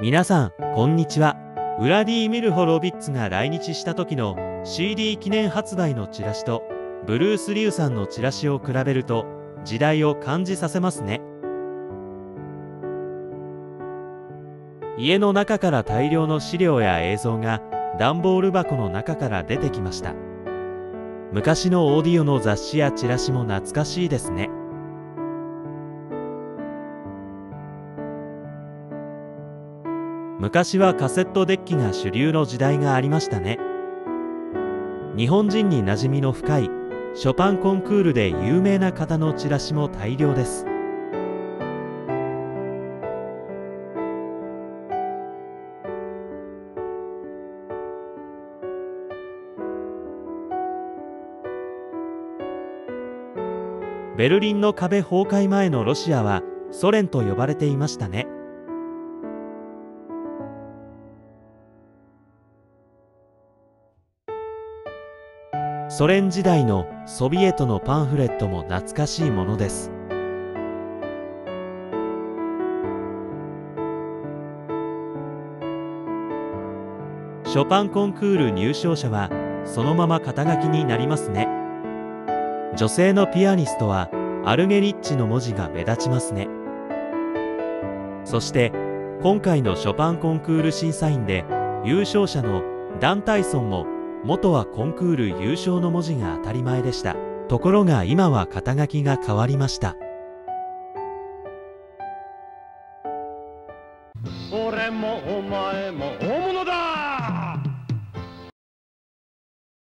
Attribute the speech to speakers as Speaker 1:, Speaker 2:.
Speaker 1: 皆さん、こんにちは。ウラディーミル・ホロビッツが来日した時の CD 記念発売のチラシと、ブルース・リュウさんのチラシを比べると、時代を感じさせますね。家の中から大量の資料や映像が段ボール箱の中から出てきました昔のオーディオの雑誌やチラシも懐かしいですね昔はカセットデッキが主流の時代がありましたね。日本人に馴染みの深いショパンコンクールで有名な方のチラシも大量です。ベルリンの壁崩壊前のロシアはソ連と呼ばれていましたね。ソ連時代のソビエトのパンフレットも懐かしいものです。ショパンコンクール入賞者はそのまま肩書きになりますね。女性のピアニストはアルゲリッチの文字が目立ちますね。そして今回のショパンコンクール審査員で優勝者のダン・タイソンも元はコンクール優勝の文字が当たり前でした。ところが今は肩書きが変わりました。俺もお前も大物だ。